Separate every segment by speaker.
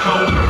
Speaker 1: cold.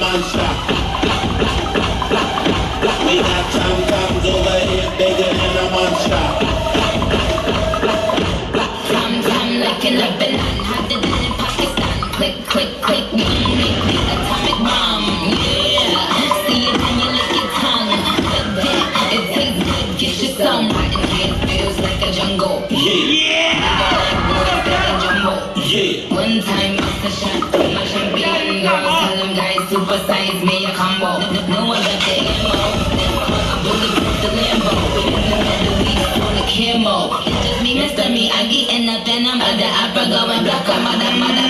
Speaker 2: man shot.
Speaker 3: We got Tom Toms over here bigger than a man shot.
Speaker 4: Tom Tom licking a banana. hot than in Pakistan. Quick, quick, quick, make me atomic bomb. Yeah, see it when you lick your tongue. It tastes good, get your some. It feels like a jungle.
Speaker 3: Yeah. yeah.
Speaker 4: One time, Mr. Shot, my champagne super size me a combo. No, one got the ammo. I bulletproof the Lambo. The camo. It's just me, Mr. Me. I get enough and I'm under opera going black. I'm under, mother.